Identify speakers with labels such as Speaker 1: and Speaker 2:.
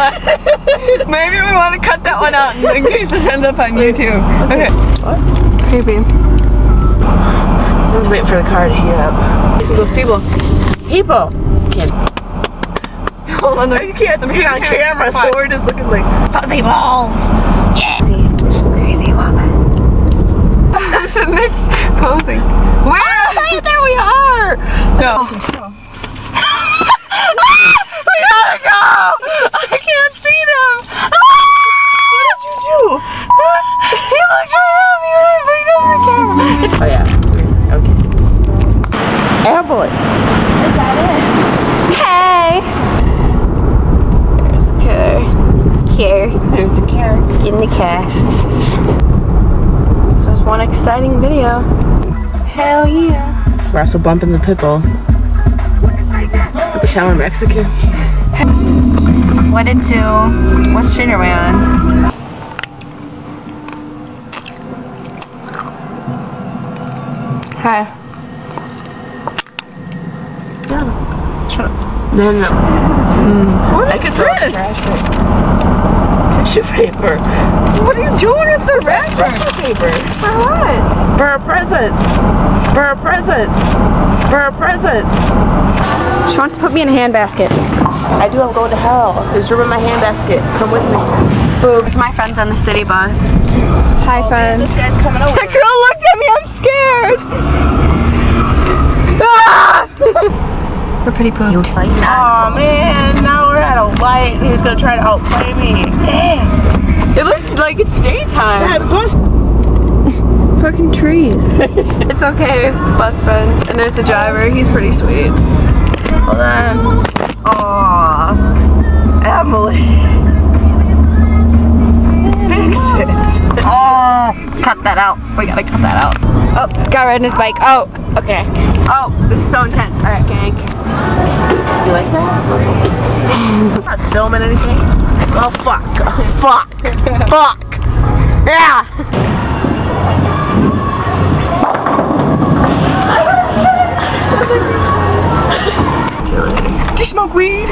Speaker 1: Maybe we want to cut that one out in case this ends up on YouTube. Okay.
Speaker 2: What?
Speaker 1: Creepy.
Speaker 2: I'm waiting for the car to heat up.
Speaker 1: Those people.
Speaker 2: People! Can't,
Speaker 1: Hold on.
Speaker 2: you can't see it on camera, so we're just looking like fuzzy balls.
Speaker 1: Crazy woman. I'm sitting there posing. Where?
Speaker 2: Hey, there we are!
Speaker 1: No.
Speaker 2: We gotta go! I can't see them! What did you do? he looked right at me when I picked up the camera. Oh yeah. Okay. Air boy.
Speaker 1: Hey. There's a car. Care.
Speaker 2: There's a carrot.
Speaker 1: In the car. This is one exciting video. Hell yeah.
Speaker 2: We're also bumping the pitbull. Look at how we're Mexican.
Speaker 1: What did two? What street are we on? Hi. Shut up.
Speaker 2: No, no. What I could throw this? Tissue paper. What are you doing with the rest tissue paper?
Speaker 1: For what?
Speaker 2: For a present. For a present. For a present.
Speaker 1: She wants to put me in a handbasket.
Speaker 2: I do. I'm going to hell. There's room in my handbasket. Come with me.
Speaker 1: Boobs. My friend's on the city bus. Hi, friends.
Speaker 2: This guy's coming over.
Speaker 1: That girl looked at me. I'm scared. Ah! We're pretty pooped.
Speaker 2: Oh man, now we're at a light and he's gonna try to outplay me. Damn.
Speaker 1: It looks like it's daytime.
Speaker 2: That bus.
Speaker 1: Fucking trees. it's okay, bus friends. And there's the driver. He's pretty sweet.
Speaker 2: Hold on. Aww. Emily. Fix it.
Speaker 1: Oh, cut that out. We gotta cut that out. Oh, got riding his bike. Oh, okay. Oh, this is so intense. All right, gang.
Speaker 2: filming anything? Oh fuck. Oh, fuck. fuck. Yeah. Do you smoke weed?